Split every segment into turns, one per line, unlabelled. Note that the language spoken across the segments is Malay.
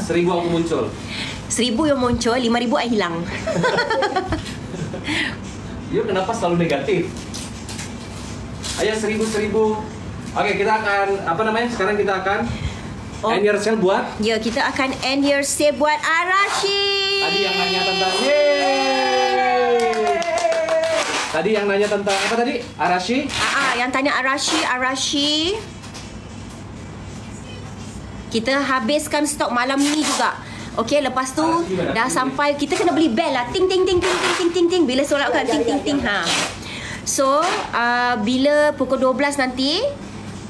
Seribu aku muncul.
Seribu yang muncul, lima ribu I hilang.
You kenapa selalu negatif? Ayo seribu seribu. Oke kita akan apa namanya? Sekarang kita akan
Oh.
end your sale buat
ya, kita akan end your stay buat Arashi.
tadi yang nanya tentang Yeay! Tadi yang nanya tentang apa tadi? Arashi?
Ah, ah, yang tanya Arashi, Arashi. Kita habiskan stok malam ni juga. Okey, lepas tu
dah
sampai kita kena beli bell lah. Ting ting ting ting ting ting ting ting bila solat kan ting ting ting ha. So, uh, bila pukul 12 nanti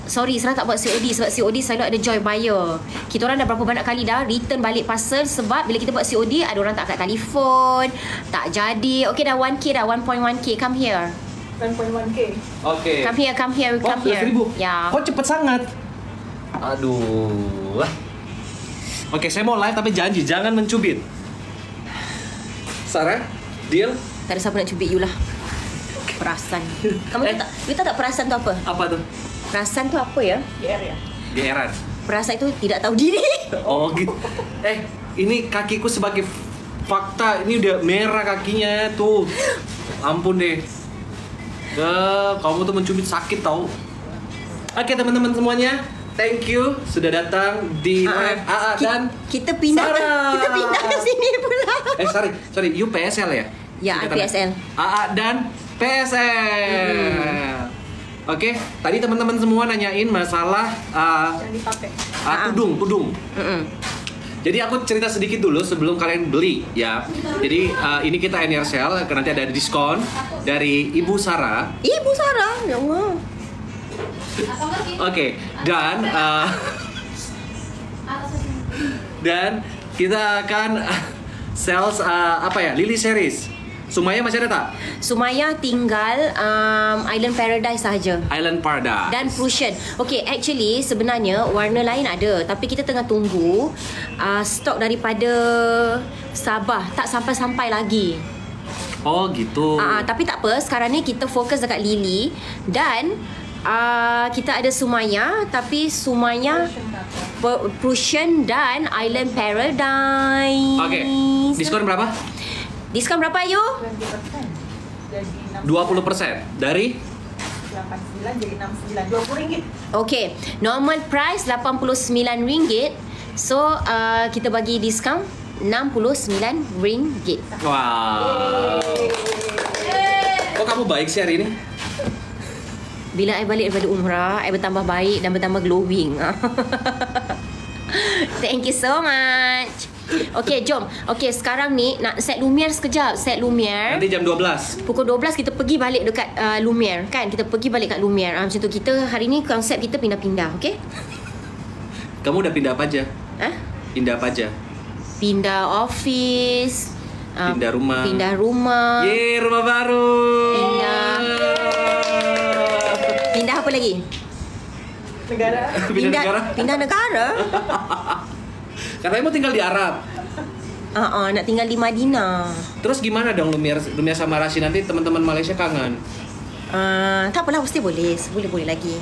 Sorry, Sarah tak buat COD sebab COD selalu ada joy buyer. Kita orang dah berapa banyak kali dah return balik parcel sebab bila kita buat COD ada orang tak angkat telefon, tak jadi. Okay dah 1k dah 1.1k come here.
1.1k.
Oke.
Come here, come here,
Oh,
come
sudah
here.
seribu.
Ya.
Kok cepet sangat? Aduh. Oke, saya mau live tapi janji jangan mencubit. Sarah, deal?
Tak ada siapa nak cubit you lah. Perasan. Kamu
Eh.
tak? You tahu tak perasan tu apa?
Apa tuh?
Perasan tu apa ya?
GR ya?
Geran.
Perasan itu tidak tahu diri.
Oh gitu. Eh, ini kakiku sebagai fakta ini udah merah kakinya tuh. Ampun deh. Duh, kamu tuh mencubit sakit tau. Oke teman-teman semuanya, thank you sudah datang di
Ah,
live AA
ki-
dan
kita pindah ke,
Sarah.
kita pindah ke sini pula.
Eh sorry, sorry, you PSL ya?
Ya,
Singkatan
PSL.
AA dan PSL. Oke, tadi teman-teman semua nanyain masalah uh,
Yang dipakai.
uh,
Ah.
tudung, tudung.
Mm-mm.
Jadi aku cerita sedikit dulu sebelum kalian beli ya. Jadi uh, ini kita karena nanti ada diskon dari Ibu Sarah.
Ibu Sarah, ya Allah.
Oke, dan uh, dan kita akan sales uh, apa ya? Lily series. Sumaya masih ada tak?
Sumaya tinggal um, Island Paradise sahaja.
Island Paradise.
Dan Fusion. Okay, actually sebenarnya warna lain ada. Tapi kita tengah tunggu uh, stok daripada Sabah. Tak sampai-sampai lagi.
Oh gitu.
Uh, tapi tak apa. Sekarang ni kita fokus dekat Lily. Dan uh, kita ada Sumaya. Tapi Sumaya Prussian dan Island Paradise.
Oke. Diskon berapa?
Diskon berapa you?
20%. Jadi 6,
20% dari
89 jadi 69. 20 ringgit.
Okay, normal price RM89. So, uh, kita bagi diskaun RM69.
Wow. Kok kamu baik sih hari ini?
Bila I balik daripada umrah, I bertambah baik dan bertambah glowing. Thank you so much. Okay, jom. Okay, sekarang ni nak set Lumiere sekejap. Set Lumiere.
Nanti jam 12.
Pukul 12 kita pergi balik dekat uh, Lumiere kan? Kita pergi balik kat Lumiere. Uh, macam tu kita hari ni konsep kita pindah-pindah, okay?
Kamu udah pindah apa aja?
Ha?
Pindah apa aja?
Pindah office. uh,
Pindah rumah.
Pindah rumah.
Yeay, rumah baru.
Pindah. Apa lagi?
Negara.
Pindah negara.
Pindah negara.
Katanya mau tinggal di Arab.
Ah, uh, uh, nak tinggal di Madinah.
Terus gimana dong Lumiere, Lumiere sama Rashi nanti teman-teman Malaysia kangen?
Uh, tak apalah, mesti boleh. Boleh boleh lagi.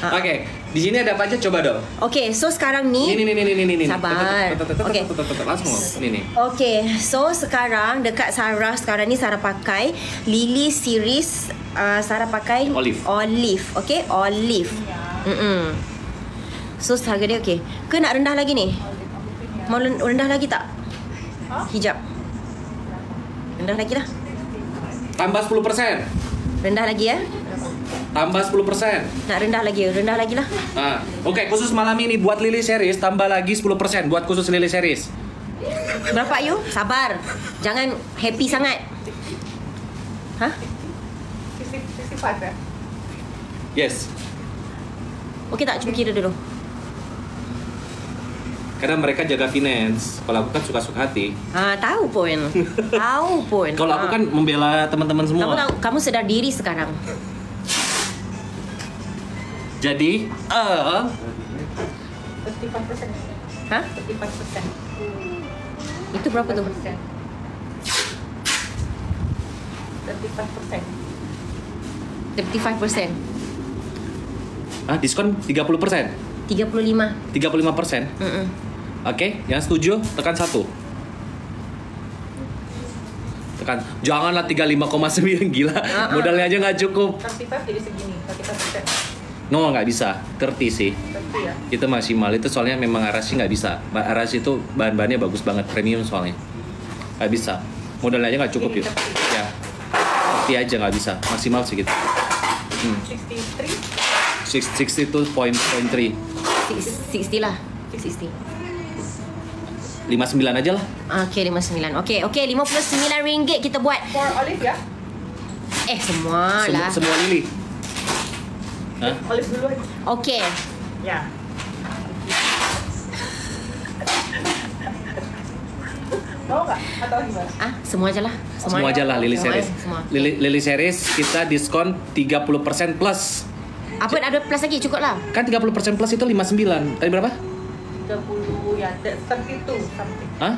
Ah.
Oke, di sini ada apa aja coba dong.
Okay, so sekarang ni.
Ini, ini, ini, ini, ini, ini.
Sabar.
Oke.
Okey.
Langsung. Ini nih.
Okay, so sekarang dekat Sarah sekarang ni Sarah pakai Lily series uh, Sarah pakai
Olive.
Olive, okay? Olive. Mm-mm. So harga dia okay. Ke nak rendah lagi ni? Mau ren- rendah lagi tak? Hijab. Rendah lagi lah.
Tambah 10%.
Rendah lagi ya.
Tambah 10%.
Nak rendah lagi, rendah lagi lah.
Nah, oke khusus malam ini buat Lily Series tambah lagi 10% buat khusus Lily Series.
Berapa you? Sabar. Jangan happy sangat. Hah?
50, 65 ya?
Yes.
Okey tak? Cuba kira dulu.
Karena mereka jaga finance. Kalau aku kan suka-suka hati.
Ah, tahu pun. tahu pun.
Kalau aku
Ah.
kan membela teman-teman
kamu
semua.
tahu, kamu sedar diri sekarang.
Jadi, eh
35%.
Hah?
35%.
Itu berapa tu?
35%.
35%.
ah diskon 30%.
35.
35%.
Mm-mm.
Oke, yang setuju tekan satu. Tekan. Janganlah 35,9 gila.
Ah, ah.
Modalnya aja nggak cukup.
35 jadi segini. Kalau kita persen.
No, nggak bisa. 30 sih.
Ya.
Itu maksimal. Itu soalnya memang Arasi nggak bisa. Arasi itu bahan-bahannya bagus banget, premium soalnya. Nggak bisa. Modalnya aja nggak cukup yuk.
30.
Ya. 30 aja nggak bisa. Maksimal segitu. Hmm.
63.
62.3.
Six- 60 lah. 60.
59 aja lah.
Okey, 59. Okey, okey, RM59 kita buat.
For olive ya.
Eh, semua
Sem-
lah.
semua lili. Hah?
Olive dulu aja.
Okey.
Ya. Mau nggak? Atau gimana?
Ah, semua aja lah.
Semua aja lah Lili
Semua,
Series.
Semua.
Lili, Lili Series kita diskon 30% plus.
Apa ada plus lagi cukup lah.
Kan 30% plus itu 59. Tadi berapa?
30 ya, 32 something.
Hah?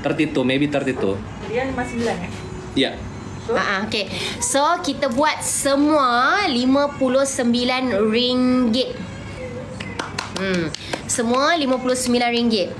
32.
32, maybe 32.
Jadi yang 59 ya.
Iya.
So,
Ah, ah, okey. So, kita buat semua RM59. Hmm. Semua RM59.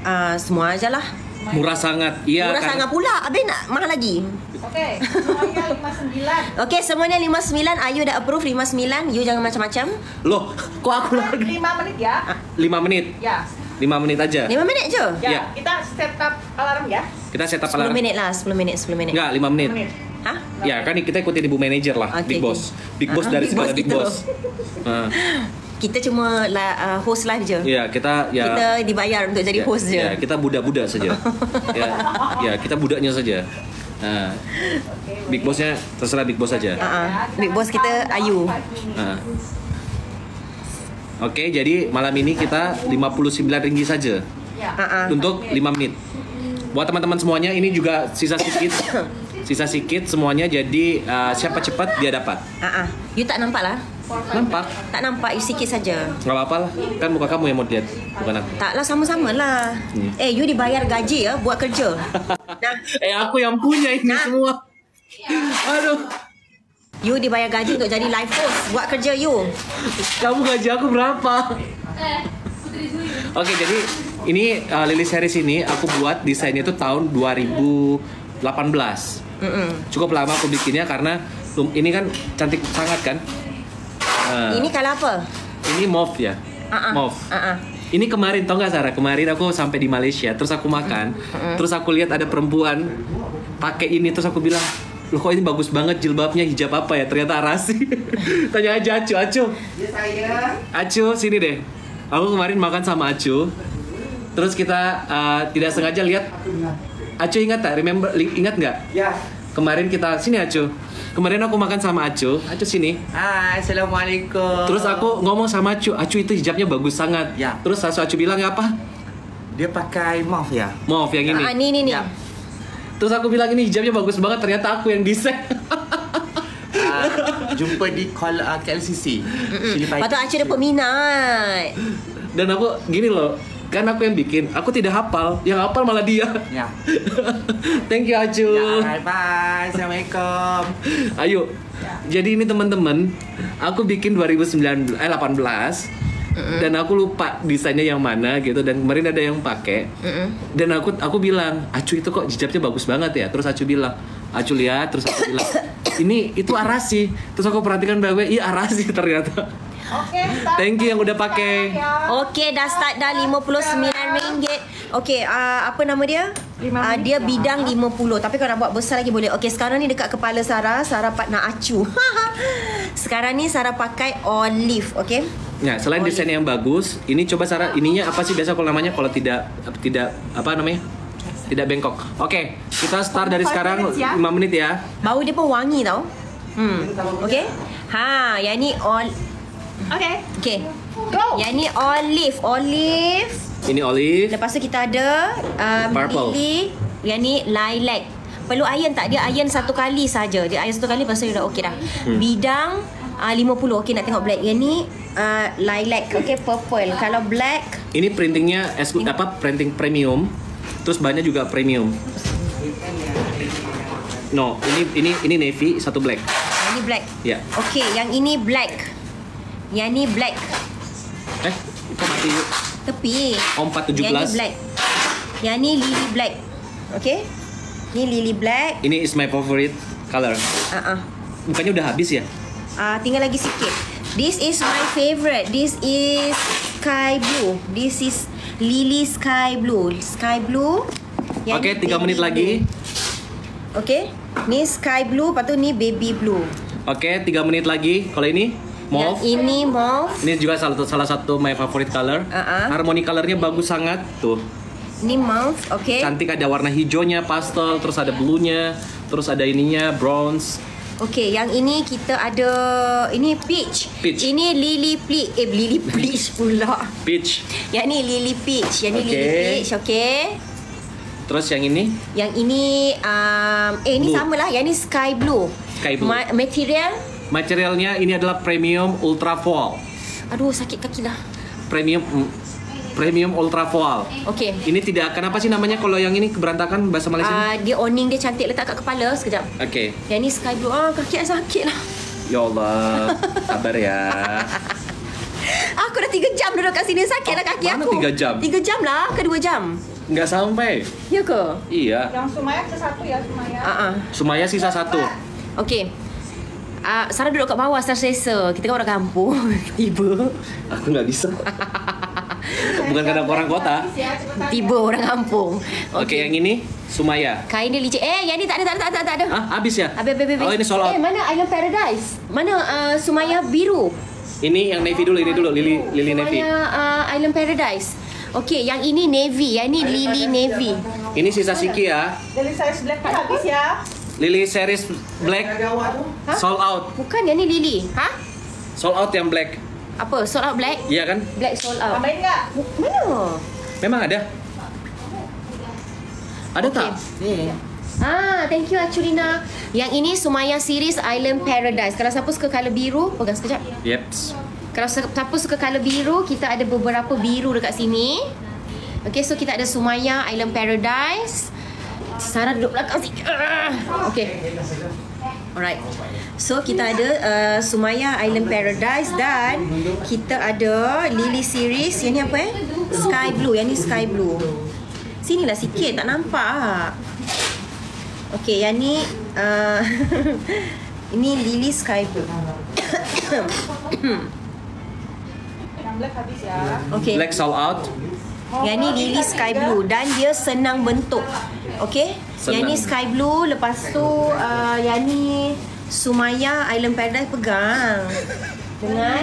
Ah, semua aja lah.
Murah sangat. Iya
Murah
kan?
sangat pula. Habis nak mahal lagi.
Oke, semuanya 59.
Okey, semuanya 59. Ayu dah approve 59. You jangan macam-macam.
Loh, kok aku lagi?
5 menit ya.
5 menit.
Ya.
5 menit aja.
5 minit je.
Ya,
Ya.
kita set up alarm ya.
Kita set up
10
alarm.
minit lah, 10 minit, 10 minit.
Enggak, 5 menit.
Menit.
Hah?
Ya, kan kita ikutin Ibu Manager lah,
Oke,
Big. Boss. Big Boss
Ah,
dari
Big
segala
Boss
Big. Boss. Ah,
Kita cuma la, uh, host live je.
Iya, kita ya
Kita dibayar untuk jadi
ya,
host je.
Ya, kita budak-budak saja. ya, ya, kita budaknya saja. Nah, Big Bossnya terserah Big Boss saja.
Ah. Big Boss kita Ayu.
Nah. Oke, jadi malam ini kita 59 ringgit saja
Ya.
Ah.
untuk 5 menit. Buat teman-teman semuanya ini juga sisa sedikit. sisa sedikit semuanya jadi uh, siapa cepat dia dapat.
Ah. You tak nampak lah.
Nampak?
Tak nampak, you sikit saja.
Gak apa-apa lah. Kan muka kamu yang mau lihat, bukan aku.
Taklah sama-sama lah.
Hmm.
Eh, you dibayar gaji ya buat kerja. nah,
eh aku yang punya ini
Nah.
semua. Aduh,
you dibayar gaji untuk jadi live host. Buat kerja you.
kamu gaji aku berapa? Oke, jadi ini uh, Lily series ini aku buat desainnya itu tahun 2018.
Mm-mm.
Cukup lama aku bikinnya karena ini kan cantik sangat kan. Uh,
Ini kalau apa?
ini mauve ya. Mauve.
Ah, ah.
Ini kemarin tau gak Sarah? Kemarin aku sampai di Malaysia, terus aku makan, terus aku lihat ada perempuan pakai ini, terus aku bilang, loh kok ini bagus banget jilbabnya hijab apa ya? Ternyata arasi. Tanya aja Acu, Acu. Acu sini deh. Aku kemarin makan sama Acu, terus kita uh, tidak sengaja lihat. Acu ingat tak? Remember? Ingat nggak?
Ya.
Kemarin kita sini Acu. Kemarin aku makan sama Acu. Acu sini.
Hai, Assalamualaikum.
Terus aku ngomong sama Acu, Acu itu hijabnya bagus sangat.
Ya.
Terus Acu, Acu bilang apa?
Dia pakai mouth ya?
Mauve yang ini.
Ah, ni ni ni.
Ya.
Terus aku bilang ini hijabnya bagus banget, ternyata aku yang desain.
Uh, jumpa di call uh, KLCC. Chili Pie.
Patut Aceh ada peminat.
Dan aku gini loh, kan aku yang bikin, aku tidak hafal, yang hafal malah dia.
Ya.
Thank you Acu.
Ya, bye bye. Assalamualaikum.
Ayo. Jadi ini teman-teman, aku bikin 2019 eh 18 dan aku lupa desainnya yang mana gitu dan kemarin ada yang pakai
Mm-mm.
dan aku aku bilang Acu itu kok hijabnya bagus banget ya terus Acu bilang Acu lihat terus aku bilang ini itu arasi terus aku perhatikan baik iya arasi ternyata
Oke, start.
Thank you yang udah pakai.
Ya.
Okey, dah start dah RM59. Okey, uh, apa nama dia? Uh, dia bidang 50. Tapi kalau nak buat besar lagi boleh. Okey, sekarang ni dekat kepala Sarah, Sarah partner acu. sekarang ni Sarah pakai olive, okey?
Nah, selain
Olive.
desain yang bagus, ini coba Sarah ininya apa sih biasa kalau namanya kalau tidak tidak apa namanya? Tidak bengkok. Oke, kita start dari sekarang
minutes ya.
5 menit ya.
Bau dia pun wangi tau. Hmm. Okey? Ha, yang ni ol
Oke.
Okey.
Go.
Yang ni olive, olive.
Ini olive.
Lepas tu kita ada um,
Purple.
lily, yang ni lilac. Perlu iron tak? Dia iron satu kali saja. Dia iron satu kali lepas tu dia dah okey dah.
Hmm.
Bidang uh, 50. Okey nak tengok black. Yang ni uh, lilac. Okey purple. Kalau black
Ini printingnya es apa printing premium. Terus bahannya juga premium. No, ini ini ini navy, satu black.
yang ni Lily black.
Ya.
Okay, yang ini black. Yang ni black.
Eh, kau mati yuk.
Tepi.
Oh, 417.
Yang ni black. Yang ni lily black. Okay. Ni lily black.
Ini is my favorite color.
Ah uh-uh.
Bukannya udah habis ya?
Ah, tinggal lagi sikit. This is my favorite. This is sky blue. This is lily sky blue. Sky blue. Yang ni
tiga menit lagi.
blue. Okay. Ni sky blue, lepas tu ni baby blue.
Oke, tiga menit lagi. Kalau ini
Yang
mauve.
ini mauve.
Ini juga salah satu salah satu my favorite color.
Uh-uh.
Harmoni colornya bagus sangat tuh.
Ni mauve, okay.
Cantik ada warna hijaunya, pastel, terus ada blue-nya, terus ada ininya bronze.
Okay, yang ini kita ada ini peach.
Peach.
Ini lily peach. Eh, lily peach pula.
Peach.
Yang ni lily peach. Yang ni lily
Okay.
peach, okay.
Terus yang ini
Yang ini um, eh ini
Blue.
sama lah. Yang ni sky blue.
Sky blue.
Ma- material
materialnya ini adalah premium ultra voile.
Aduh, sakit kaki lah.
Premium mm, premium ultra voile.
Okay.
Ini tidak kenapa sih namanya kalau yang ini keberantakan bahasa Malaysia?
Uh, dia awning dia cantik letak kat kepala sekejap.
Oke.
Yang ni sky blue. Ah, kaki saya sakit lah.
Ya Allah, sabar ya.
Aku dah 3 jam duduk kat sini sakit lah kaki
Mana
aku.
tiga jam?
3 jam lah ke 2 jam?
Nggak sampai.
Ya ke?
Iya.
Yang Sumaya ke satu ya Sumaya.
Ah uh-uh.
Sumaya sisa satu.
Okay. Uh, Sarah duduk kat bawah Sarah selesa. Kita kan orang kampung. Tiba.
Aku nggak bisa. Bukan kadang orang kota.
Tiba orang kampung.
Oke, yang ini Sumaya.
Kain dia licin. Eh, yang ni tak ada, tak ada, tak ada. Tak ada.
Ah, habis ya?
Habis, habis, habis.
Oh, ini sold out.
Eh, mana Island Paradise? Mana uh, Sumaya Biru?
Ini yang navy dulu, ini dulu, Lily Lily navy.
Sumaya uh, Island Paradise. Okay, yang ini navy. Yang ini lily navy.
Ini sisa Siki ya.
Dari size black ni habis ya.
Lily series black
Ha?
sold out.
Bukan, yang ni lily. Ha?
Sold out yang black.
Apa? Sold out black?
Iya kan?
Black sold out.
Tambahin enggak?
Mana?
Memang ada. Ada
Okey.
tak? Nih.
Ah, thank you Achulina. Yang ini Sumaya series Island Paradise. Kalau siapa suka color biru, pegang sekejap.
Yeps.
Kalau si- siapa suka color biru, kita ada beberapa biru dekat sini. Okay, so kita ada Sumaya Island Paradise. Sarah duduk belakang sikit. Ah, Okay. Alright. So kita ada uh, Sumaya Island Paradise dan kita ada Lily series. Yang ni apa eh? Sky Blue. Yang ni Sky Blue. Sinilah sikit tak nampak. Okay, yang ni uh, ini Lily Sky Blue.
Habis ya.
Okay.
Black sold out.
Yang ni Lily Sky Blue dan dia senang bentuk. Okay? Yang ni. Sky Blue, lepas tu uh, yang ni Sumaya Island Paradise pegang. Dengan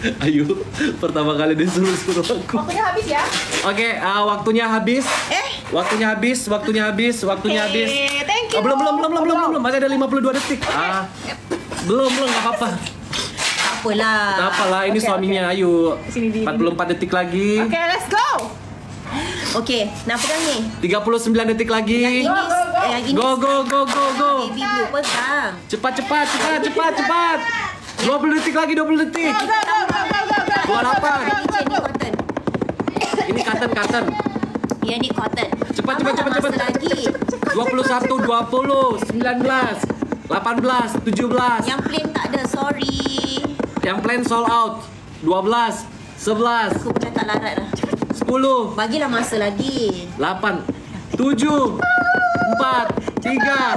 Ayu, pertama kali disuruh suruh aku.
Waktunya habis ya.
Oke, ah, waktunya habis.
eh
Waktunya habis, waktunya habis, waktunya habis.
Eh, thank you.
Ah, belum, belum, belum, belum, belum, belum. Masih ada 52 detik. Ah, belum, belum, nggak apa-apa.
Apalah.
Tak apalah, ini
Oke,
suaminya Ayu.
Sini, di-
44 detik lagi.
Okay, let's go.
Okay, nak pegang ni.
39 detik lagi.
Yang ini, eh, yang ini
Go, go, go, go, go.
Baby Blue pegang.
Cepat, cepat, cepat, cepat, cepat. 20 detik lagi, 20 detik.
Go, go, go, go, go, go.
28.
Ini chain ni cotton.
Ini cotton, cotton.
Yang ni cotton.
Cepat, cepat, cepat, cepat.
lagi.
21, 20, 19, 18, 17.
Yang plain tak ada, sorry.
Yang plan sold out. 12, 11,
Aku pun dah tak larat dah.
10,
Bagilah masa lagi.
8, 7, 4, 3,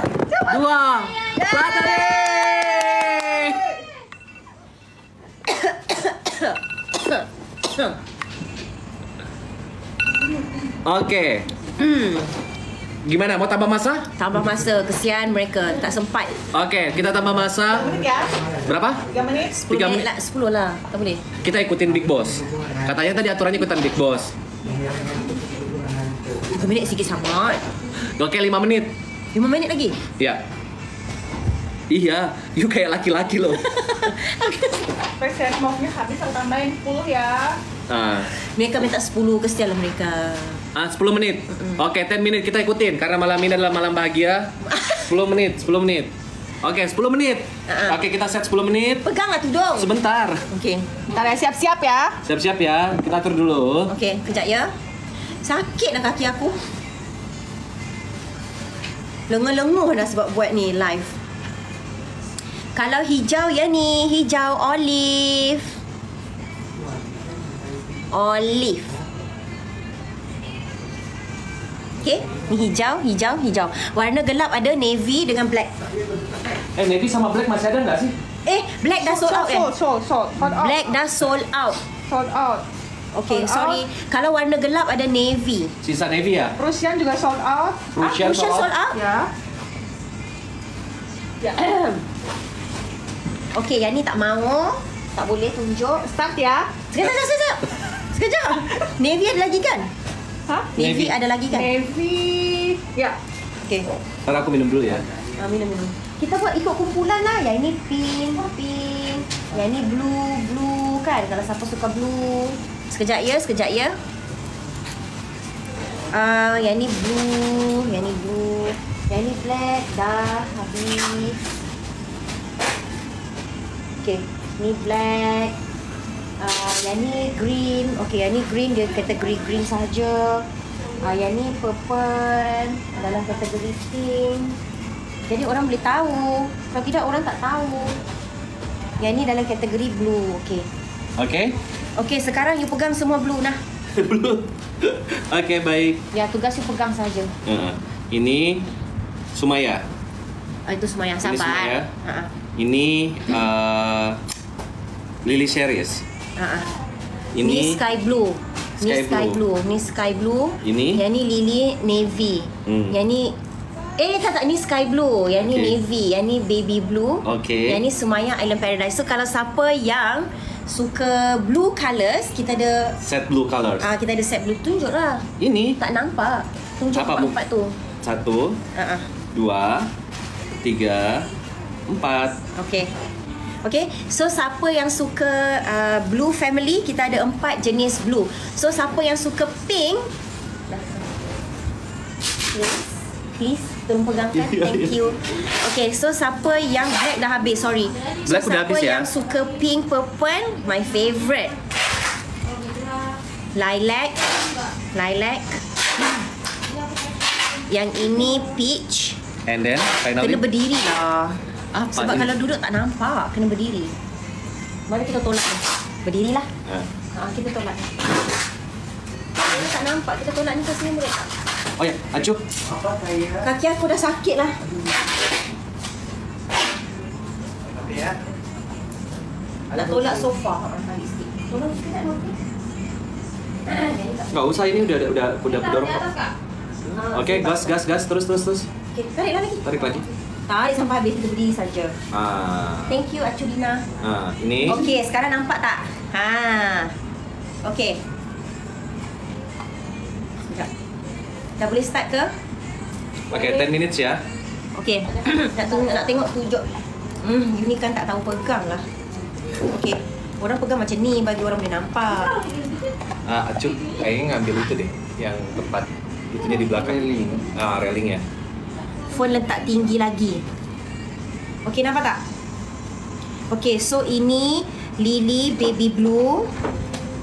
2, 1. Oke,
Hmm.
Gimana? Mau tambah masa?
Tambah masa, kesian mereka. Tak sempat.
Oke, kita tambah masa.
Menit ya.
Berapa?
3 menit.
10
Tiga
minit
menit.
lah, 10 lah. Tak boleh.
Kita ikutin Big Boss. Katanya tadi aturannya ikutan Big Boss.
3 minit sikit sangat.
Oke, 5 menit.
5 minit lagi.
Ya. Iya, you kayak laki-laki loh.
Present mauve-nya habis aku tambahin 10 ya.
Ah,
Mereka minta 10 kesian lah mereka.
ah 10 menit. Oke, 10 menit kita ikutin karena malam ini adalah malam bahagia. 10 menit, 10 menit. Oke, 10 menit.
Ah.
Oke, kita set 10 menit.
Pegang lah tudung.
Sebentar.
Okey.
Ntar ya, siap-siap ya.
Siap-siap ya. Kita atur dulu.
Okey, kejap ya. Sakit dah kaki aku. Lenguh-lenguh dah sebab buat ni live. Kalau hijau ya ni, hijau olive. Olive. Okay, ni hijau, hijau, hijau. Warna gelap ada navy dengan black.
Eh, navy sama black masih ada nggak sih?
Eh, black dah sold out kan?
Sold, sold, sold. Sold out.
Black dah sold out.
Sold out.
Okay,
Sold
sorry. Kalau warna gelap ada navy.
Sisa navy ya?
Prussian juga sold out.
Prussian
ah, Prussian
sold
sold out?
Ya. Ya.
Okey, yang ni tak mau. Tak boleh tunjuk. Start ya. Sekejap, sekejap, sekejap. Sekejap. Navy ada lagi kan?
Hah?
Navy,
Navy.
ada lagi kan?
Navy. Ya.
Okey.
Ntar aku minum dulu ya.
Ah, minum, minum. Kita buat ikut kumpulan lah. Yang ini pink, pink. Yang ni blue, blue kan? Kalau siapa suka blue. Sekejap ya, sekejap ya. Uh, yang ni blue, yang ni blue. Yang ni black, dah habis. Okay, ni black. Uh, yang ni green. Okay, yang ni green dia kategori green saja. Uh, yang ni purple dalam kategori pink. Jadi orang boleh tahu. Kalau tidak orang tak tahu. Yang ni dalam kategori blue. Okay.
Oke.
Okay, sekarang you pegang semua blue nah.
Belum. Oke, baik.
Ya, tugas you pegang saja.
Heeh. ini Sumaya.
Ah, itu
Ini
sabar.
semua ya?
Ha.
Ini eh, Lily Series.
Ha.
Ini
Ni sky blue. Ni
Sky
sky
blue.
blue. Ni sky blue.
Ini?
Yang ni lily navy.
Hmm.
Yang ni Eh tak tak ni sky blue. Yang ni
Okay.
navy. Yang ni baby blue.
Okay.
Yang ni Sumaya Island Paradise. So kalau siapa yang suka blue colours, kita ada
set blue colors.
ah kita ada set blue tunjuklah.
Ini
Tak nampak. Tunjuk
Bu?
empat tu.
satu,
Ha ah.
dua, tiga, empat.
Okay. Okay, so siapa yang suka uh, blue family, kita ada empat jenis blue. So siapa yang suka pink, please, please, tolong pegangkan.
Ya,
Thank
ya.
you. Okay, so siapa yang black dah habis, sorry. So
Black
siapa
habis ya?
yang suka pink purple, my favourite. Lilac, lilac. Yang ini peach.
And then finally
Kena berdiri lah.
Apa
Sebab
ni?
kalau duduk tak nampak, kena berdiri. Mari kita tolak ni. Berdirilah.
Ah.
Ha, kita tolak. Kalau tak nampak, kita tolak ni ke sini boleh tak?
Oh ya, acuh.
Kaki aku dah sakit lah. Nak tolak sofa. Ha, tarik sikit. Tolong sikit nak roti. Ah, yang ni tak-
Nggak usah ini udah udah udah dorong kok.
Ah,
Oke, gas gas gas terus terus terus.
Okay, tariklah lagi.
Tarik lagi.
Tarik sampai habis, kita berdiri saja.
Ah.
Thank you, Acu Dina.
Nah, ini
Okey, sekarang nampak tak? Ha. Okey. Sekejap. Dah boleh start ke?
pakai 10 minutes ya.
Okey. nak tunggu nak tengok tunjuk. Hmm, you ni kan tak tahu pegang lah. Okey. Orang pegang macam ni bagi orang boleh nampak.
Ah, acuh, kayaknya ngambil itu deh, yang tepat. Itunya di belakang. Railing. Ah, railing ya.
Phone letak tinggi lagi. Okey, nampak tak? Okey, so ini Lily baby blue.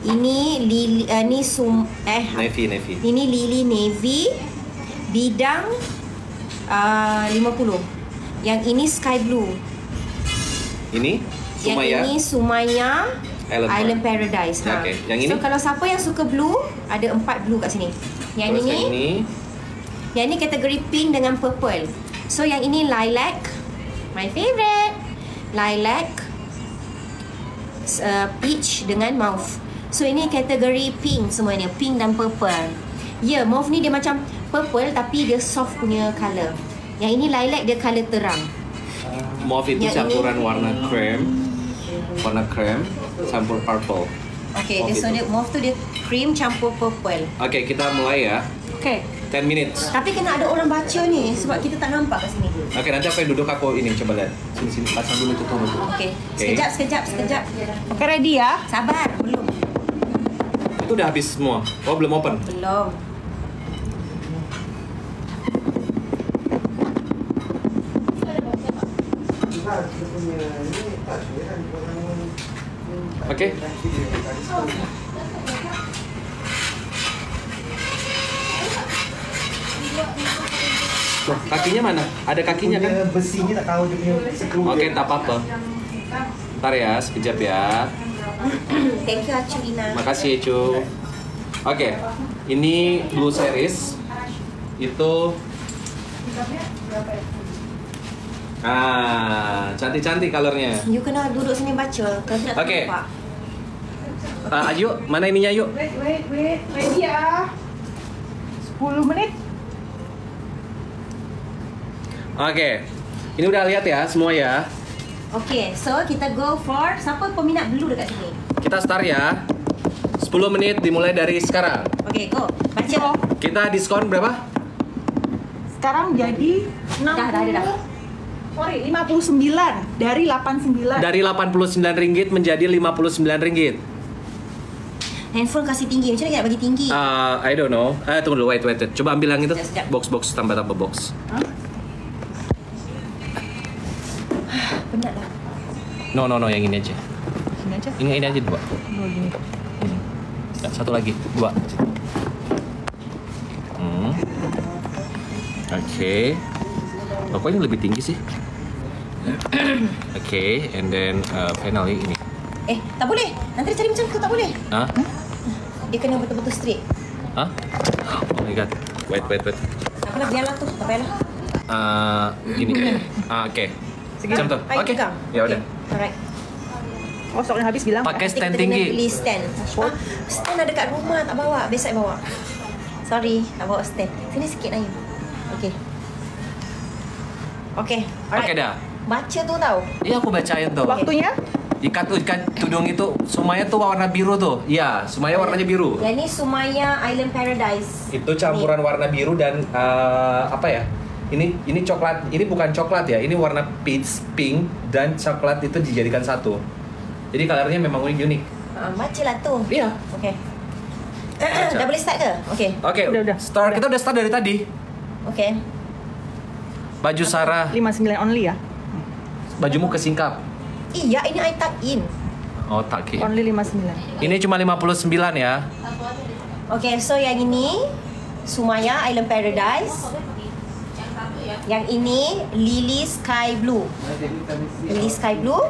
Ini Lily uh, ni sum eh
Navy, navy.
Ini Lily Navy Bidang uh, 50 Yang ini Sky Blue
Ini
Yang
Sumaya.
ini Sumaya
Island
Island, Paradise ha.
Okey, yang
So
ini?
kalau siapa yang suka blue Ada empat blue kat sini Yang
Terus
ini,
yang ini
Yang ini kategori pink dengan purple. So yang ini lilac My favourite Lilac uh, Peach dengan mauve. So ini kategori pink semuanya Pink dan purple. Ya, yeah, mauve ni dia macam purple Tapi dia soft punya colour. Yang ini lilac dia colour terang.
Mauve itu
Yang ini-
campuran warna krem, warna krem campur purple.
Okay,
Mauve
dia, so dia, mauve tu dia cream campur purple.
Oke, kita mulai ya.
Okay
10 minutes.
Tapi kena ada orang baca ni Sebab kita tak nampak kat sini
Oke, nanti apa yang duduk aku ini coba lihat. Sini sini pasang dulu itu tunggu.
Okay,
Oke.
sekejap, sekejap, sekejap
Oke, ready ya?
Sabar, belum
Itu udah habis semua. Oh, belum open.
Belum
Oke. Kakinya mana? Ada kakinya kan?
Besinya tak tahu dia skru
Oke, tak apa-apa. Ntar ya, sekejap ya.
Thank you Aculina.
Makasih Cu. Oke, ini Blue Series. Itu Ah, cantik-cantik colornya.
You kena duduk sini baca. Kalau tidak nampak.
Ah, ayo, mana ininya yuk?
Wait, wait, wait. Ready ya. 10 menit.
Oke. Ini udah lihat ya semua ya.
Okay, so kita go for siapa peminat blue dekat sini?
Kita start ya. 10 menit dimulai dari sekarang.
Okay, go. Baca.
Kita diskon berapa?
Sekarang jadi 60.
Dah, dah, dah, dah.
Sorry, 59 dari 89.
Dari 89 ringgit menjadi 59 ringgit.
Handphone kasih tinggi. Macam mana nak bagi tinggi?
Uh, I don't know. Eh, tunggu dulu, wait, wait, wait. Coba ambil yang itu.
Sekejap, sekejap.
Box, box,
Penat dah.
No, no, no, yang ini aja.
Sini aja.
Ini, ini aja dua.
Dua gini.
Satu lagi, dua. Hmm. Oke. Oh, kok ini lebih tinggi sih? Oke, and then uh, finally ini.
Eh, tak boleh. Nanti cari macam tu, tak boleh.
Hah?
Dia kena betul-betul straight.
Hah? Oh my god. Wait, wait, wait.
Tak apalah, biarlah tu. Tak payahlah.
Uh, ini. Ah, oke. Macam tu.
Hai,
Oke.
pegang.
Ya udah.
Okay. Alright.
Oh, stoknya habis bilang.
Pakai stand
kita kena
tinggi.
beli stand. Ah, stand ada kat rumah, tak bawa. Besok bawa. Sorry, tak bawa stand. Sini sikit Ayu. Okay. Okay, alright.
Oke dah.
Baca tu tau.
Iya aku bacain tuh.
Waktunya?
Ikat tuh ikan tudung itu Sumaya tuh warna biru tuh. Iya, Sumaya warnanya biru.
Yang ni Sumaya Island Paradise.
Itu campuran warna biru dan eh, apa ya? Ini ini coklat. Ini bukan coklat ya. Ini warna peach, pink dan coklat itu dijadikan satu. Jadi colornya memang unik unik.
Ha, baca lah tu.
Iya.
Okay. dah boleh start ke? Okay.
Oke,
Udah, udah.
Start
Udah.
kita udah start dari tadi.
Okay.
Baju Sarah,
59 only ya?
bajumu kesingkap.
Iya, ini I tuck in.
Oh, tak Ki.
Only 59.
Ini cuma 59 ya.
Okay, so yang ini Sumaya Island Paradise. Yang ini Lily Sky Blue. Lily Sky Blue.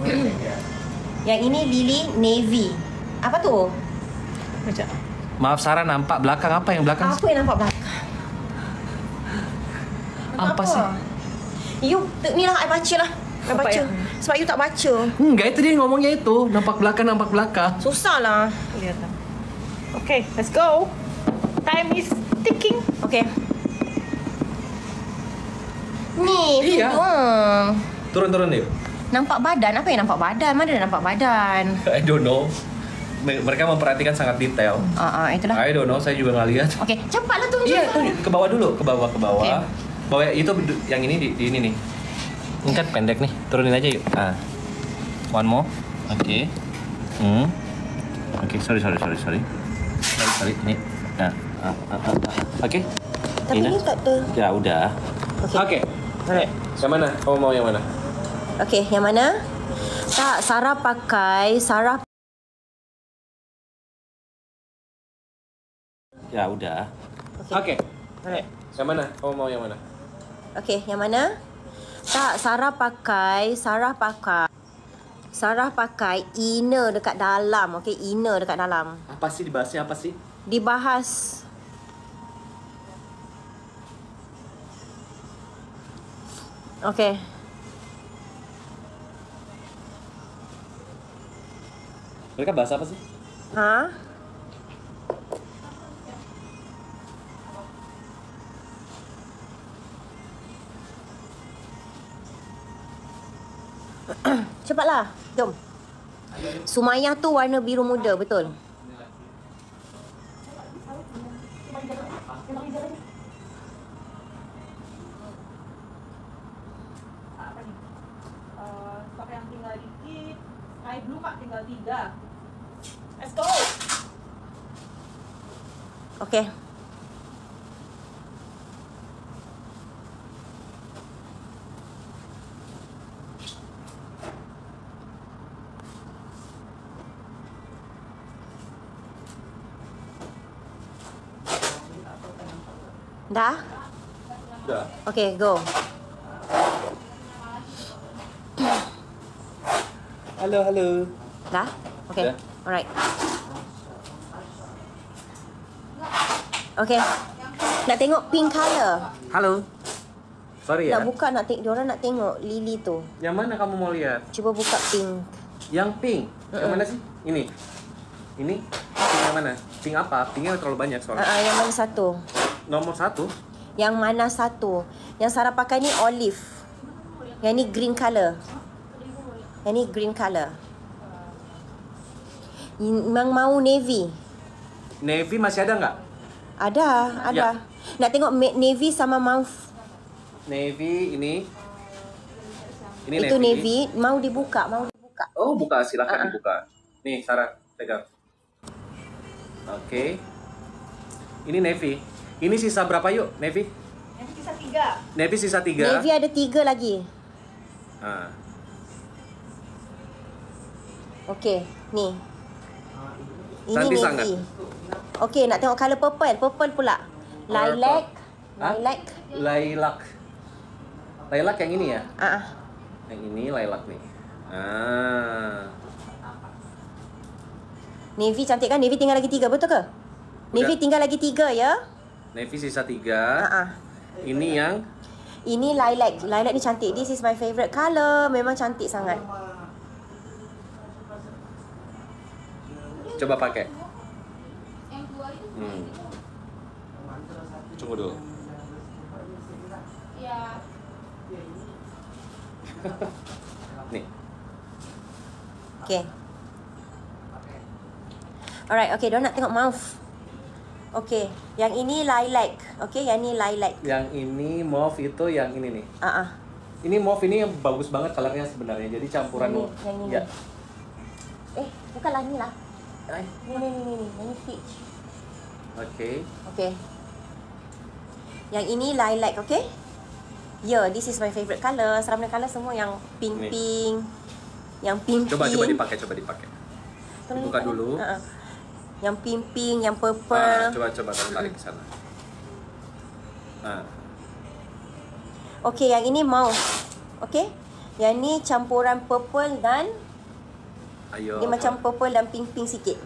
yang ini Lily Navy. Apa tu?
Maaf Sarah nampak belakang apa yang belakang?
Apa yang nampak belakang?
Apa sih?
You, ni lah I baca lah. I
Apa
baca.
yang-
Sebab you tak baca.
Enggak, itu dia ngomongnya itu. Nampak belakang, nampak belakang.
Susah lah.
Okay, let's go. Time is ticking.
Okay. Ni,
Iya.
tudung.
Turun-turun yuk.
Nampak badan. Apa yang nampak badan? Mana ada nampak badan?
I don't know. Me- Mereka memperhatikan sangat detail.
Ah, ah, itulah.
I don't know, saya juga nggak lihat.
Okey, cepatlah tunjuk.
Iya, tuh ke bawah dulu, ke bawah, ke bawah.
Oke.
Bawah itu yang ini di, di ini nih. Ini kan pendek nih, turunin aja yuk. Ah. One more. Oke. Hmm. Oke, sorry, sorry, sorry, sorry. Sorry, sorry. Ini. Nah. Ah, ah, ah, ah. Oke.
Tapi
Ini
ni
dah.
tak ter...
Ya udah.
Okey.
Oke. Alright. Yang mana? Kamu mau yang mana?
Okey, yang mana? Tak, Sarah pakai... Sarah...
Ya udah.
Okey.
Oke. Alright. Yang mana? Kamu mau yang mana?
Okey, yang mana? Tak, Sarah pakai... Sarah pakai... Sarah pakai inner dekat dalam. Okey, inner dekat dalam.
Apa sih dibahasnya apa sih?
Dibahas... Okey.
Mereka bahas apa sih?
Ha? Cepatlah. Jom. Sumayah tu warna biru muda, betul?
Let's go.
Okey. Dah?
Udah.
Okay, go.
Halo, halo.
Dah? Okay.
Dah.
Alright. Okay. Nak tengok pink colour.
Halo. Sorry ya.
Nak buka nak tengok. Diorang nak tengok lily tu.
Yang mana kamu mau lihat?
Cuba buka pink.
Yang pink. Yang mana sih? Ini. Ini. Pink yang mana? Pink apa? Pinknya terlalu banyak soalnya.
uh, yang mana satu?
Nomor satu.
Yang mana satu? Yang Sarah pakai ni olive. Yang ni green colour. Yang ni green colour. Memang mau navy.
Navy masih ada nggak?
Ada, ada.
Ya.
Nak tengok navy sama mauve.
Navy ini. Ini
Itu navy. Mau dibuka, mau dibuka.
Oh, buka silakan
Ah, ah.
dibuka. Nih, Sarah, pegang. Oke. Ini navy. Ini sisa berapa yuk, navy?
Nanti kisah tiga.
Navy sisa tiga.
Navy ada tiga lagi.
Ah.
Okey, ni. Ini
Cantik
navy.
sangat.
Okey, nak tengok colour purple. Purple pula. Lilac.
Hah?
Lilac.
Lilac. Lilac yang ini ya?
Ah, ah.
Yang ini lilac nih. Ah.
Navy cantik kan? Navy tinggal lagi tiga, betul ke? Navy
Udah.
tinggal lagi tiga ya.
Navy sisa tiga.
Ah, ah.
Ini yang
Ini lilac. Lilac ni cantik. This is my favourite colour. Memang cantik sangat.
Coba pakai. Hmm. Tunggu dulu. Nih.
Okay. Alright, okay. Nak tengok mouth. Okay. Yang ini lilac. Okay, yang ni lilac.
Yang ini mauve itu yang ini nih.
Ah, ah.
Ini mauve ini yang bagus banget colornya sebenarnya. Jadi campuran
Yang ni, yang ni.
Ya.
Eh, bukanlah ni lah. Ni, ni, ni, ni, ni. Ni peach.
Oke.
Okay. Yang ini lilac, okay? Yeah, this is my favourite colour. Seram colour semua yang pink-pink. Yang pink-pink.
Coba coba dipakai, coba dipakai.
Tolong
buka
ni.
dulu.
Ha, ha. Yang pink-pink, yang purple.
Ah, coba coba kamu tarik ke sana. Nah,
Okay, yang ini mauve. Okay? Yang ni campuran purple dan
ayo.
dia macam purple dan pink-pink sikit.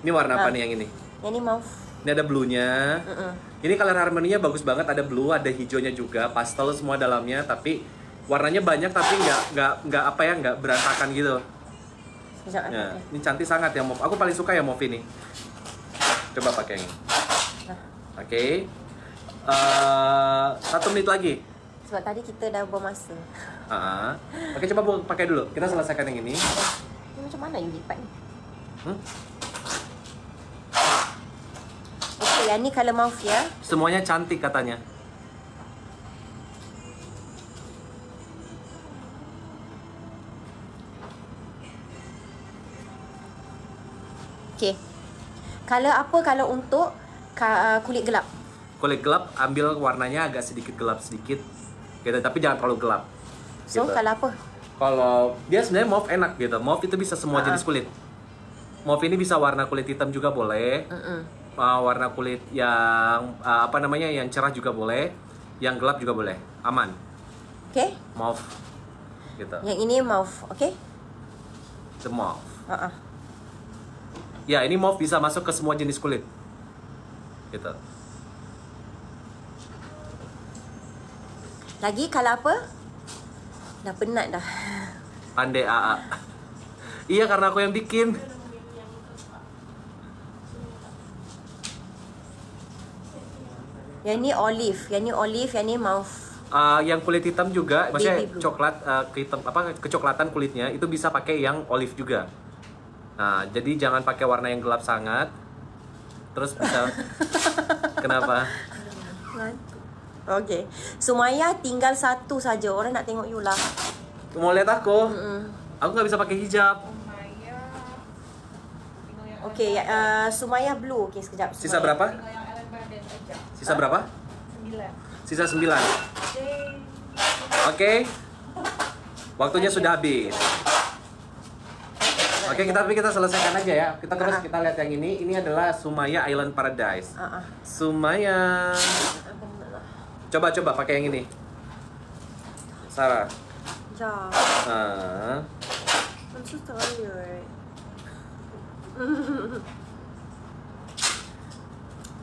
Ini warna apa
Ah.
nih yang ini?
Yang ni mauve.
Ini ada blue-nya.
Mm-mm.
Ini color harmoninya bagus banget. Ada blue, ada hijaunya juga, pastel semua dalamnya. Tapi warnanya banyak, tapi nggak nggak nggak apa ya, nggak berantakan gitu.
Sekejap.
Ya, ini cantik sangat ya mauve. Aku paling suka ya mauve ini. Coba pakai yang ini. Oke. Eh, satu menit lagi.
Sebab tadi kita dah bermasa.
Ah, Oke, coba Bu, pakai dulu. Kita selesaikan yang ini.
Ni macam mana you lipat ni?
Hmm?
Okay, yang ni colour mauve ya.
Semuanya cantik katanya.
Okay. Colour apa kalau untuk uh, kulit gelap?
Kulit gelap, ambil warnanya agak sedikit gelap sedikit. Gitu, tapi jangan terlalu gelap.
So,
Gitu.
kalau apa?
Kalau dia sebenarnya mauve enak gitu. Mauve itu bisa semua
Ah.
jenis kulit. Mauve ini bisa warna kulit hitam juga boleh.
Mm-mm.
Uh, warna kulit yang uh, apa namanya yang cerah juga boleh. Yang gelap juga boleh. Aman.
Okay.
Mauve. Gitu.
Yang ini mauve. Okay?
The mauve.
Uh-uh.
Ya, ini mauve bisa masuk ke semua jenis kulit. Gitu.
Lagi kalau apa? Dah penat dah.
Pandai AA. iya karena aku yang bikin.
Yang ni olive, yang ni olive, yang ni mauve.
Uh, yang kulit hitam juga, maksudnya
Baby blue.
coklat uh, kehitam apa kecoklatan kulitnya itu bisa pakai yang olive juga. Nah, jadi jangan pakai warna yang gelap sangat. Terus bisa Kenapa?
Okay. Sumaya tinggal satu saja. Orang nak tengok you lah.
Mau lihat aku?
Mm-mm.
Aku nggak bisa pakai hijab.
Okay, uh, Sumaya blue. Okay, sekejap.
Sisa
Sumaya.
berapa? Sisa berapa?
Sembilan.
Sisa 9. Oke. Waktunya sudah habis. Oke, kita tapi kita selesaikan aja ya. Kita terus
Ah.
kita lihat yang ini. Ini adalah Sumaya Island Paradise.
Ah, ah.
Sumaya. Coba coba pakai yang ini. Sarah.
Jom.
Ah.
I'm so tired.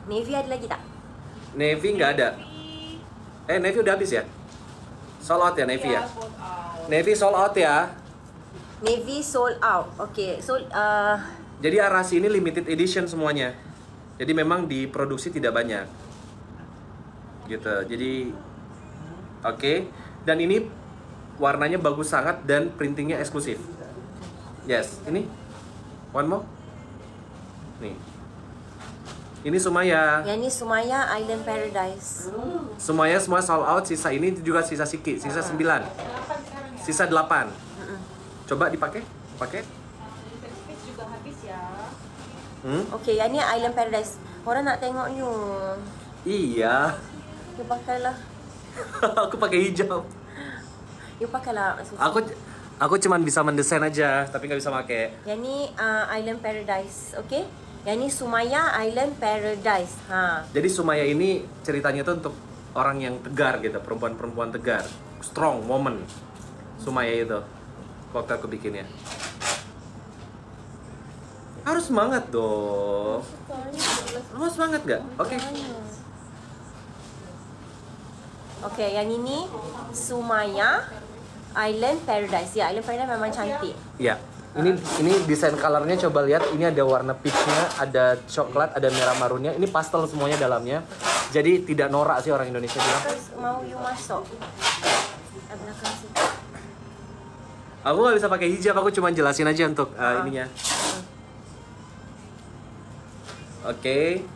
Navy ada lagi tak?
Navy nggak ada. Eh, Navy udah habis ya? Sold out ya Navy ya?
Out.
Navy sold out ya.
Navy sold out. Okay, so uh,
Jadi Arasi ini limited edition semuanya. Jadi memang diproduksi tidak banyak. Gitu. Jadi oke. Dan ini warnanya bagus sangat dan printingnya eksklusif. Yes, ini one more. Nih. Ini Sumaya.
yang ni Sumaya Island Paradise.
Sumaya semua sold out, sisa ini juga sisa sikit, sisa 9. Sisa 8. Coba dipakai, pakai.
Space juga habis ya.
Hmm?
Okay, yang ni Island Paradise. Orang nak tengok you.
Iya.
You pakailah.
aku pakai hijau.
You pakailah. Susi.
Aku aku cuman bisa mendesain aja, tapi nggak bisa pakai.
Yang ni uh, Island Paradise, okay? Yang ni Sumaya Island Paradise. Ha.
Jadi Sumaya ini ceritanya tuh untuk orang yang tegar gitu, perempuan-perempuan tegar, strong woman. Sumaya itu waktu aku bikinnya. Harus semangat dong. Harus semangat nggak? Oke.
Okay, yang ini Sumaya Island Paradise. Ya, Island Paradise memang cantik.
Ya. Ini ini desain colornya coba lihat. Ini ada warna peachnya, ada coklat, ada merah marunnya. Ini pastel semuanya dalamnya. Jadi tidak norak sih orang Indonesia bilang.
Terus mau you masuk.
Aku nggak bisa pakai hijab, aku cuma jelasin aja untuk uh, ininya. Oke.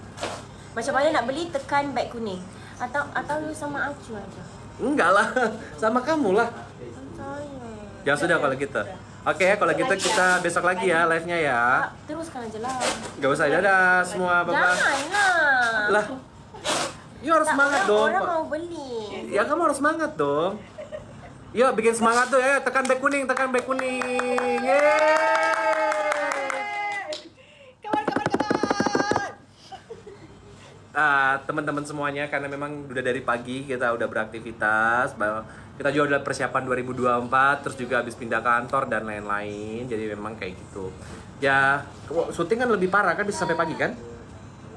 Macam mana nak beli tekan beg kuning. Atau atau you sama Acu aja.
Enggak lah, sama kamu lah.
Saya.
Ya sudah kalau gitu. Oke ya, kalau gitu kita besok lagi ya live-nya ya.
Teruskan aja lah.
Gak usah, dadah semua,
Janganlah.
Lah, you harus
Tak,
semangat
orang,
dong.
Orang mau beli.
Ya kamu harus semangat dong. Yuk bikin semangat tuh ya, tekan back kuning, tekan back kuning. Yeay! Ah, teman-teman semuanya karena memang udah dari pagi kita udah beraktivitas kita juga udah persiapan 2024 terus juga habis pindah kantor dan lain-lain jadi memang kayak gitu ya syuting kan lebih parah kan bisa sampai pagi kan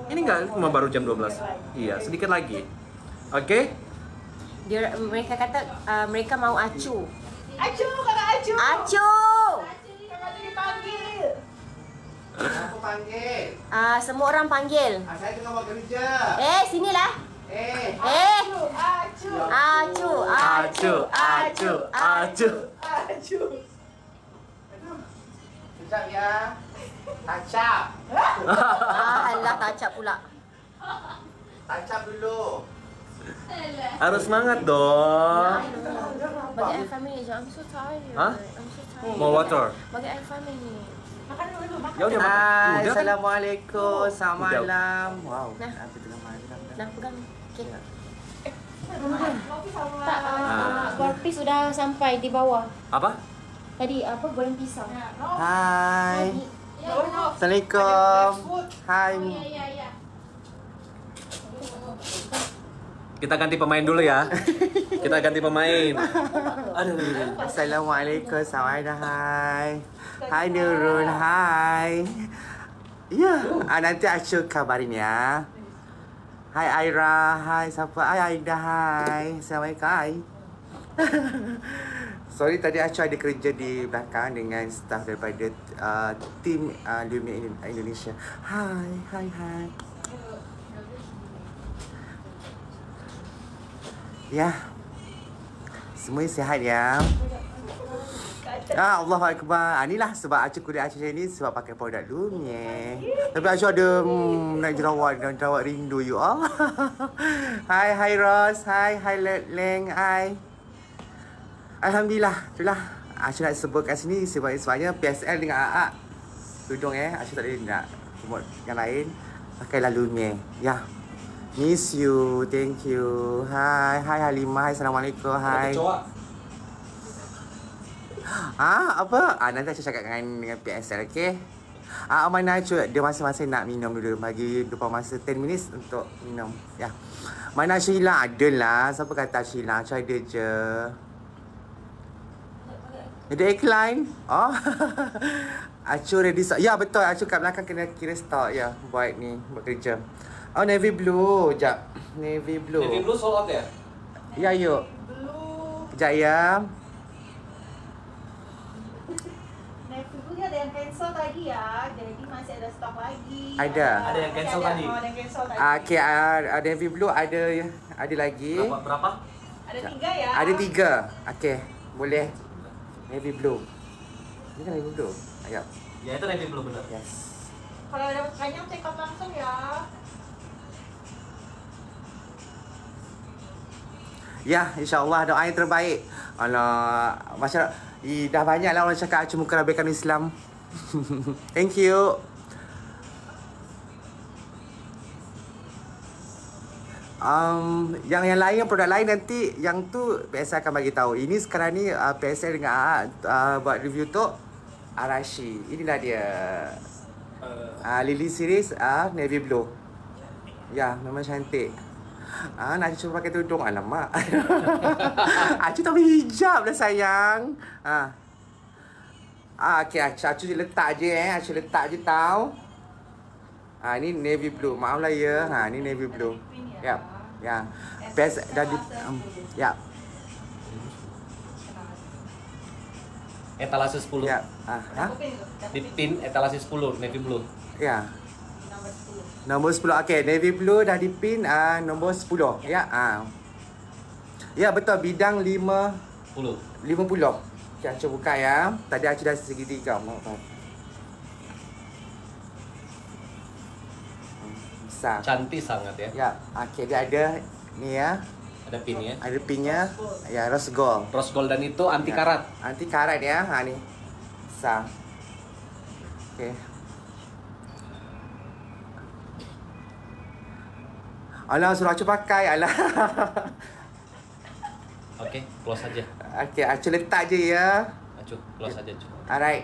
ini nggak cuma baru jam 12 iya sedikit lagi oke
Dia mereka kata uh, mereka mau acu.
Acu, kakak Acu.
Acu.
Panggil.
Ah semua orang panggil.
Ah, saya tengah buat kerja.
Eh sinilah.
Eh.
Eh
Acu,
acu
acu acu acu
Acu.
Sekejap ya. Tacap.
Ah alah tacap pula.
Tacap dulu.
harus semangat dong
Bagi air family je. I'm so tired.
Hah?
I'm so tired.
mau water
Bagi air family.
Makan dulu, makan.
ya udah makan
Hai,
udah kan
Assalamualaikum. Selamat malam. Wow.
Nah.
Apa tengah malam?
Nah pegang. Okay.
Kopi sama.
Tak,
Ah.
uh, Gorpi sudah sampai di bawah.
apa
Tadi apa goreng pisang.
Hai. Assalamualaikum. Hai.
kita ganti pemain dulu ya kita ganti pemain aduh
Assalamualaikum. Selamat hai. Hai Nurul. Hai. Ya, ah, nanti Acu kabarin ya. Hai Aira. Hai siapa? Hai Aida. Hai. Assalamualaikum. Hai. Sorry tadi Acu ada kerja di belakang dengan staff daripada uh, tim uh, Lumia Indo- Indonesia. Hai, hai, hai. Ya. Semua sihat ya. Ah, Allah Akbar. Ah, inilah sebab Acu kulit macam ni sebab pakai produk Lumia. Tapi Acu ada hmm, nak jerawat dan jerawat rindu you all. hai, hai Ros. Hai, hai Le- Leng. Hai. Alhamdulillah. Itulah. Acu nak sebut kat sini sebab sebabnya PSL dengan AA. Tudung eh. Acu tak boleh nak promote yang lain. Pakailah Lumia. Ya. Miss you. Thank you. Hai. Hai Halimah. Hai. Assalamualaikum. Hai.
kecoa
Ah, apa? Ah, nanti saya cakap dengan dengan PSL, okey? Ah, mana Acu dia masing-masing nak minum dulu. Bagi depan masa 10 minit untuk minum. Ya. Mana Sheila ada lah. Siapa kata Sheila? Acu ada je. Ada iklan? Oh. Acu ready stock. Ya betul. Acu kat belakang kena kira stock ya. Buat ni. Buat kerja. Oh navy blue. Sekejap. Navy blue.
Navy blue sold out ya?
Ya yuk.
Blue.
Sekejap ya.
Navy blue dia ada yang cancel tadi ya. Jadi masih ada stok lagi.
Ada.
Ada yang cancel
ada.
tadi.
Oh, ada yang cancel tadi.
Ah, Okay, uh, ada navy blue. Ada ada lagi.
Berapa? Berapa?
Ada tiga ya.
Ada tiga. Okay. Boleh. Navy blue. Ini kan navy blue. Ayap.
Ya itu navy blue benar.
Yes.
Kalau ada kanyang check out langsung ya.
Ya, insyaAllah doa yang terbaik. Allah, masyarakat. Ih, dah banyak lah orang cakap cuma kerabikan Islam. Thank you. Um, yang yang lain produk lain nanti yang tu PSL akan bagi tahu. Ini sekarang ni uh, PSL dengan AA uh, buat review tu Arashi. Inilah dia. Uh, Lily series uh, navy blue. Ya, memang cantik. Ah, nak cuba pakai tudung. Alamak. Acu tak boleh hijab lah sayang. Ah. Ah, okey. Acu, Acu letak je eh. Acu letak je tau. Ah, ni navy blue. Maaf lah ya. Ha, ni navy blue. Yap. Ya. Best dah di um, ya.
Etalase 10.
Ya. Ah, ha?
Di pin etalase 10 navy blue.
Ya. Nombor 10. Okey, navy blue dah dipin ah nombor 10. Ya. Ah. Ya, betul. Bidang 5
10.
50. Okay, Acu buka ya. Tadi Acu dah segitiga. Maaf. maaf. Hmm, Besar.
Cantik sangat ya.
Ya, okey dia ada ni ya.
Ada pin ya.
Ada pinnya. Ya, rose gold.
Rose gold dan itu anti
Ya.
karat.
Anti karat ya. Ha ni. Besar. Okey. Alah, suruh Acu pakai. Alah.
Oke, close aja.
Okey, Acu letak je ya.
Acu, close aja, Acu.
Alright.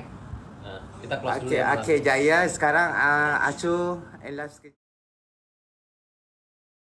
Nah, kita close dulu
Okey,
ya.
okey Jaya. Sekarang uh, Acu sikit.